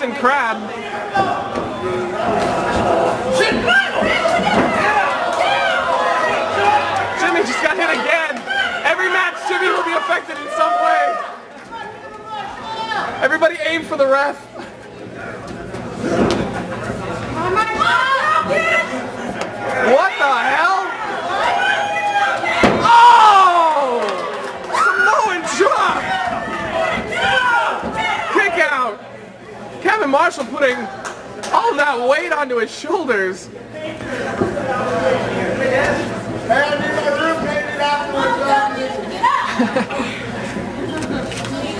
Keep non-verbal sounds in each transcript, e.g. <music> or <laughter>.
Boston Crab. Jimmy just got hit again. Every match, Jimmy will be affected in some way. Everybody aim for the ref. What the hell? Oh! Samoan drop! Kick out! Kevin Marshal putting all that weight onto his shoulders. <laughs>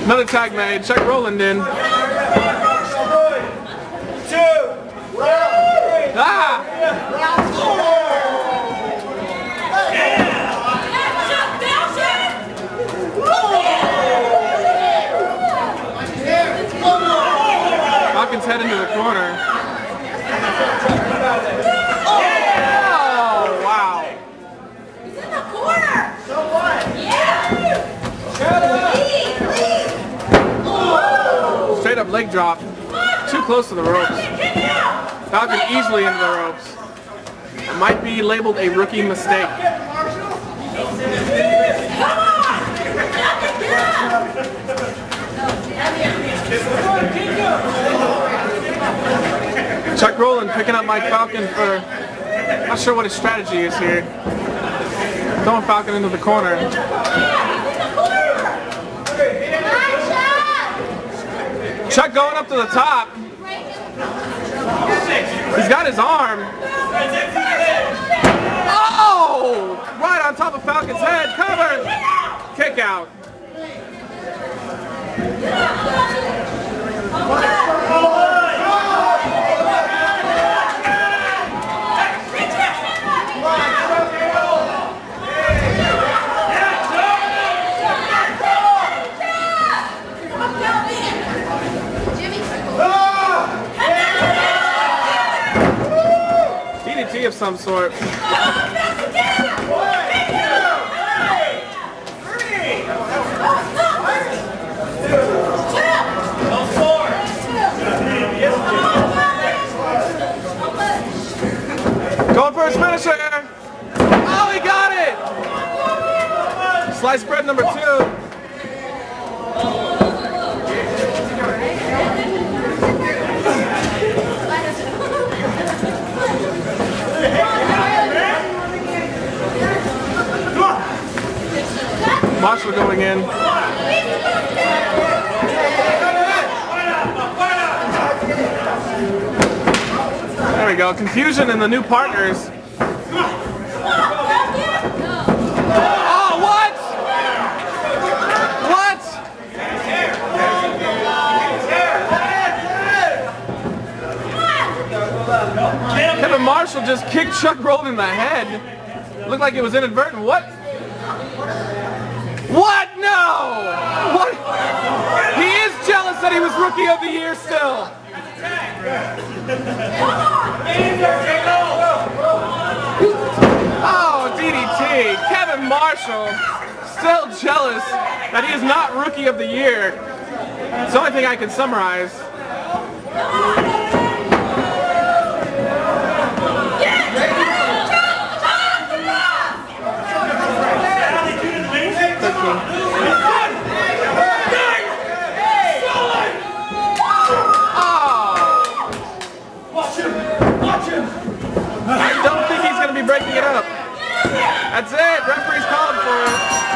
Another tag made. Chuck Roland in. Ah! Falcons head into the corner. Oh, wow. Straight up leg drop. Too close to the ropes. Falcon easily into the ropes. It might be labeled a rookie mistake. Chuck Roland picking up Mike Falcon for, not sure what his strategy is here. Throwing Falcon into the corner. Chuck going up to the top. He's got his arm. Oh! Right on top of Falcon's head. Cover. Kick out. DDT of some sort. Going for his finisher. Oh, he got it. Sliced bread number two. Going in. There we go. Confusion in the new partners. Oh, what? What? Kevin Marshal just kicked Chuck Roland in the head. Looked like it was inadvertent. What? What? No! What? He is jealous that he was Rookie of the Year still. Oh, DDT. Kevin Marshal still jealous that he is not Rookie of the Year. It's the only thing I can summarize. That's it. Referee's called for it.